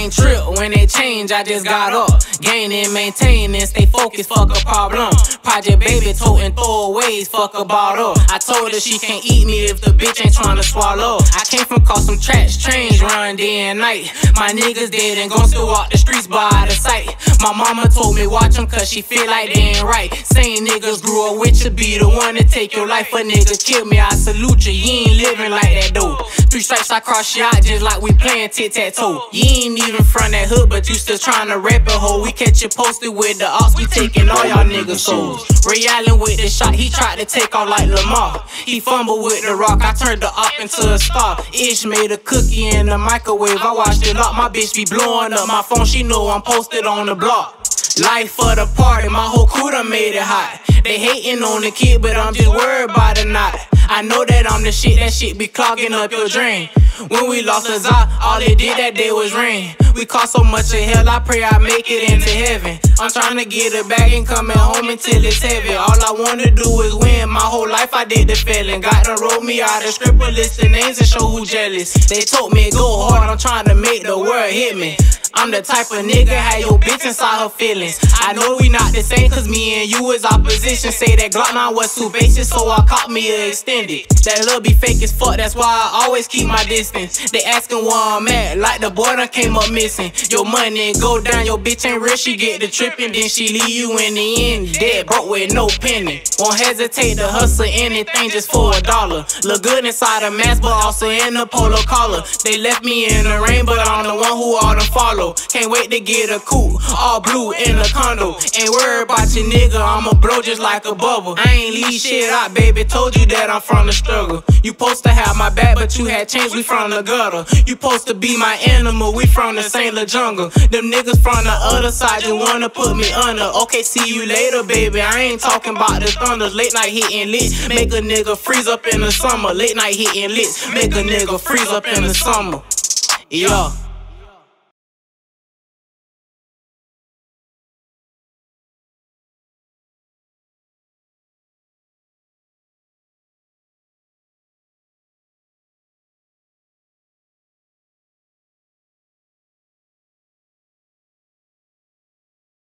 ain't trip when they change, I just got up. Gaining, maintaining, stay focused, fuck a problem. Project baby toting throwaways, fuck a bottle. I told her she can't eat me if the bitch ain't trying to swallow. I came from Cross Dem tracks, trains run day and night. My niggas dead and gon' still walk the streets by the sight. My mama told me watch them cause she feel like they ain't right. Same niggas grew up with you, be the one to take your life. A nigga kill me, I salute you. You ain't living like that though. Three stripes, I cross you out just like we playing tic tac toe. You ain't even from that hood, but you still trying to rap a hoe. We catch you posted with the ops, we taking all y'all niggas souls. Ray Allen with the shot, he tried to take off like Lamar. He fumbled with the rock, I turned the op into a star. Ish made a cookie in the microwave, I watched it up. My bitch be blowing up my phone, she know I'm posted on the block. Life for the party, my whole crew done made it hot. They hating on the kid, but I'm just worried about it not. I know that I'm the shit, that shit be clogging up your drain. When we lost us out, all it did that day was rain. We caught so much in hell, I pray I make it into heaven. I'm trying to get it back and coming home until it's heavy. All I wanna do is win. My whole life I did the failing. Got to roll me out of script, list of names and show who jealous. They told me go hard, I'm trying to make the world hit me. I'm the type of nigga had your bitch inside her feelings. I know we not the same, cause me and you is opposition. Say that Glock 9 was too basic, so I caught me a extended. That love be fake as fuck, that's why I always keep my distance. They asking where I'm at, like the boy done came up missing. Your money go down, your bitch ain't real, she get the tripping, then she leave you in the end. Dead broke with no penny. Won't hesitate to hustle anything just for a dollar. Look good inside a mask, but also in a polo collar. They left me in the rain, but I'm the one who all them follow. Can't wait to get a coupe, all blue in a condo. Ain't worried about your nigga, I'ma blow just like a bubble. I ain't leave shit out, baby. Told you that I'm from the struggle. You supposed to have my back, but you had changed, we from the gutter. You supposed to be my animal, we from the St. La jungle. Them niggas from the other side just wanna put me under. Okay, see you later, baby. I ain't talking about the thunders. Late night hitting lit, make a nigga freeze up in the summer. Late night hitting lit, make a nigga freeze up in the summer. Yeah.